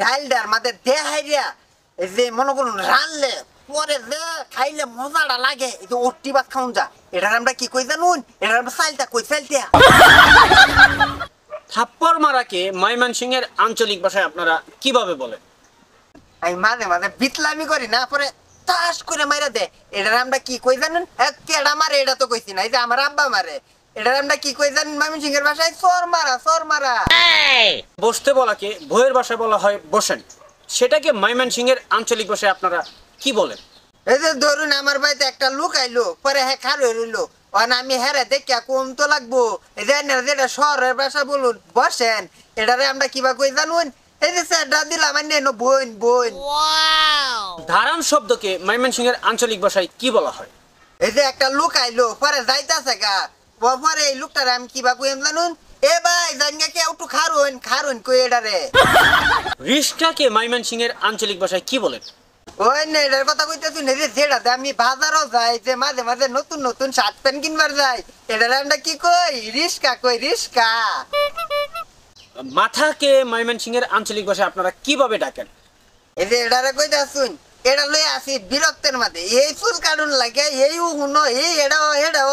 ডাইলটার মাঝে দেহাইরিয়া এই যে মনে করুন রানলে পরে যে খাইলে মজাটা লাগে এই যে ওটি ভাত খাউন যা এটার আমরা কি কই জানুন এটার আমরা চাইলটা কই চাইলটা থাপ্পড় মারাকে ময়মনসিংহের আঞ্চলিক ভাষায় আপনারা কীভাবে বলেন? আমি মাঝে মাঝে বিতলামি করি না পরে তাস করে মাইরা দে। এটার আমরা কি কই জানুন? কেডা মারে এটা তো কইছি না। এই যে আমার আব্বা মারে। এটার আমরা কি কই জানুন? মামি সিংহের ভাষায় সর মারা সর মারা বসতে বলাকে ভয়ের ভাষায় বলা হয় বসেন। সেটাকে আঞ্চলিক ভাষায় আপনারা কি বলেন? এই যে ধরুন আমার বাড়িতে একটা লোক আইলো পরে হ্যাঁ খার হইল অন আমি হেরে দেখিয়া কম তো লাগবো। এই যে আপনারা যেটা শহরের ভাষা বলুন বসেন। এটারে আমরা কিবা কই জানুন? এই যে স্যারটা দিলাম আর নেন বোন বোন। ধারাম শব্দকে ময়মনসিংহের আঞ্চলিক ভাষায় কি বলা হয়? এই যে একটা লোক আইলো পরে যাইতাছে গা। প- পরে এই লোকটারে আমি কিবা কইম জানুন? এ ভাই জানগা কে একটু খারুন খারুন কই এটারে রিস্কাকে ময়মনসিংহের আঞ্চলিক ভাষায় কি বলেন? ওই না এটার কথা কইতেছি না যে যেটাতে আমি বাজারও যাই যে মাঝে মাঝে নতুন নতুন শার্ট প্যান্ট কিনবার যাই। এটারে আমরা কি কই? রিস্কা কই রিস্কা? মাথাকে ময়মনসিংহের আঞ্চলিক ভাষায় আপনারা কীভাবে ডাকেন? এই যে এটারে কইতে শুন এটা লই আসি বিরক্তের মাঝে। এই চুল কাটুন লাগে এই হুনো এই এটাও এটাও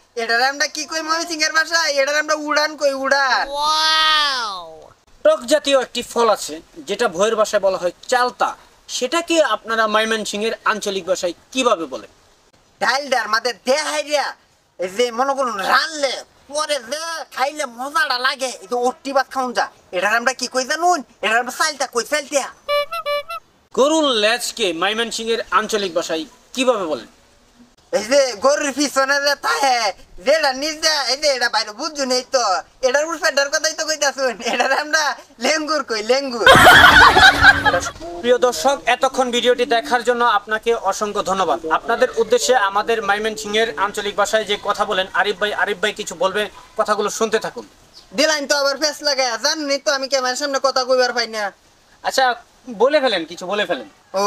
এটার আমরা কি কই মমি সিংহের ভাষা এটার আমরা উড়ান কই উড়ান। টক জাতীয় একটি ফল আছে যেটা ভয়ের ভাষায় বলা হয় চালতা। সেটাকে আপনারা ময়মনসিং এর আঞ্চলিক ভাষায় কীভাবে বলেন ডাইলটার মাঝে দেহাইরিয়া এই যে মনে করুন রানলে পরে যে খাইলে মজাটা লাগে। এই যে ওটি ভাত খাউন যা। এটার আমরা কি কই জানুন? এটার আমরা চাইলটা কই চাইলটা গরুর লেজকে ময়মনসিংহের আঞ্চলিক ভাষায় কীভাবে বলেন? এই যে গরুর পিছনে যে তাহে যেটা নিজে এই যে এটা বাইরে বুঝছুন এই তো এটার উল্পেটার কথাই তো কইতা শুন এটার আমরা লেঙ্গুর কই লেঙ্গুর। প্রিয় দর্শক এতক্ষণ ভিডিওটি দেখার জন্য আপনাকে অসংখ্য ধন্যবাদ। আপনাদের উদ্দেশ্যে আমাদের মাইমেন সিং এর আঞ্চলিক ভাষায় যে কথা বলেন আরিফ ভাই আরিফ ভাই কিছু বলবে কথাগুলো শুনতে থাকুন। দিলাইন তো আবার ফেস লাগায় জানি তো আমি ক্যামেরার সামনে কথা কইবার পাই না। আচ্ছা বলে ফেলেন কিছু বলে ফেলেন। ও।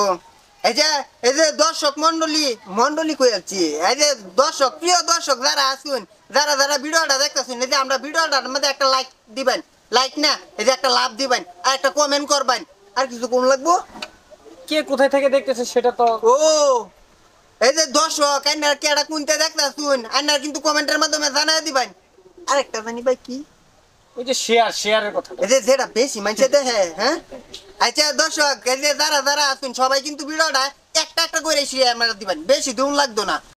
এই যে এই যে দর্শক মন্ডলী মন্ডলী কই আছি এই যে দর্শক প্রিয় দর্শক যারা আসুন যারা যারা ভিডিওটা দেখতেছেন এই যে আমরা ভিডিওটার মধ্যে একটা লাইক দিবেন লাইক না এই যে একটা লাভ দিবেন আর একটা কমেন্ট করবেন। আর কিছু কম লাগবো? কে কোথায় থেকে দেখতেছে সেটা তো ও এই যে দর্শক আইনার কেডা কোনতে দেখতেছুন? আইনার কিন্তু কমেন্টের মাধ্যমে জানাই দিবেন। আরেকটা জানি ভাই কি? ওই যে শেয়ার কথা যেটা বেশি দেখে হ্যাঁ আচ্ছা দর্শক যারা যারা আছেন, সবাই কিন্তু ভিডিওটা একটা একটা করে শেয়ার মারা দিবেন। বেশি দুম লাগতো না।